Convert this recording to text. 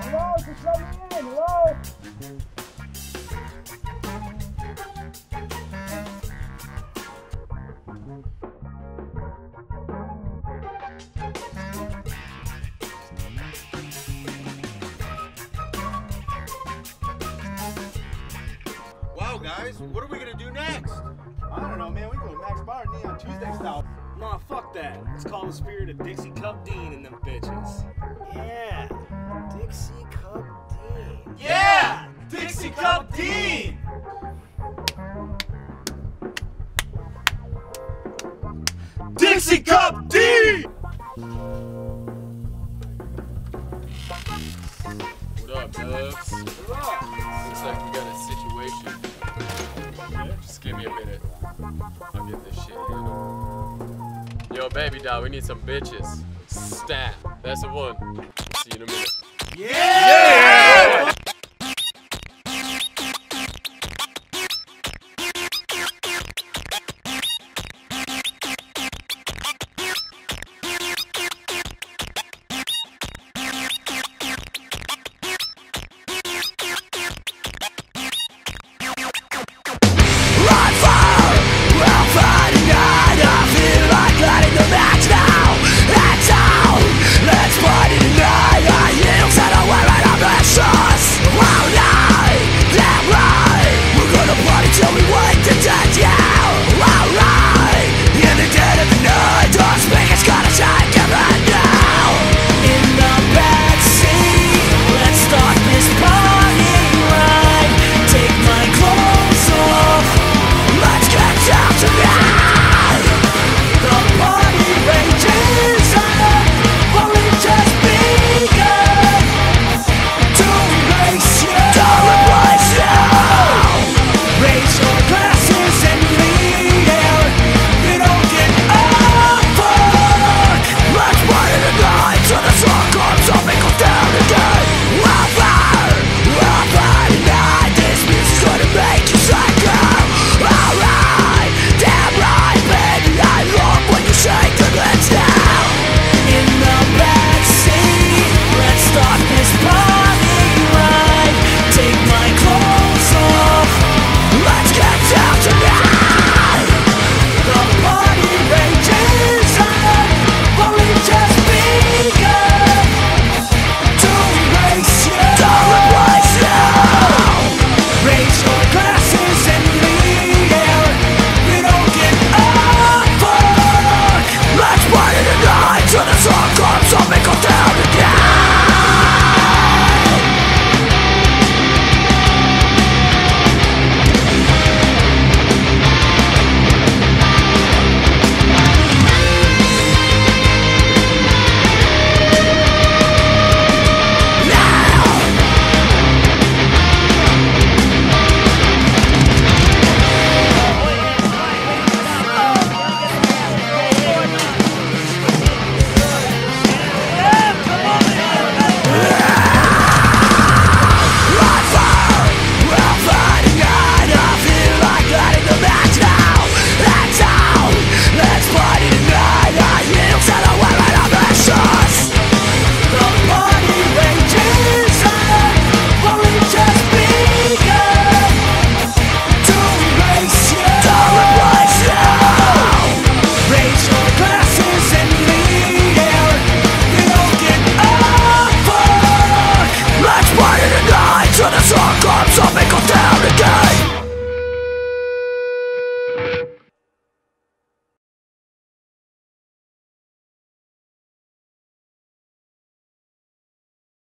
Hello. Hello. Wow, guys, what are we gonna do next? I don't know, man. We go Max Bar Neon Tuesday style. Nah, fuck that. Let's call the spirit of Dixie Cup Dean and them bitches. Yeah. Dixie Cup Dean. Yeah! Dixie Cup Dean! Dixie Cup Dean! What up, Dubs? What up? Looks like we got a situation just give me a minute. I'll get this shit handled. Yo, baby doll, we need some bitches. Stat. That's the one. See you in a minute. yeah! yeah!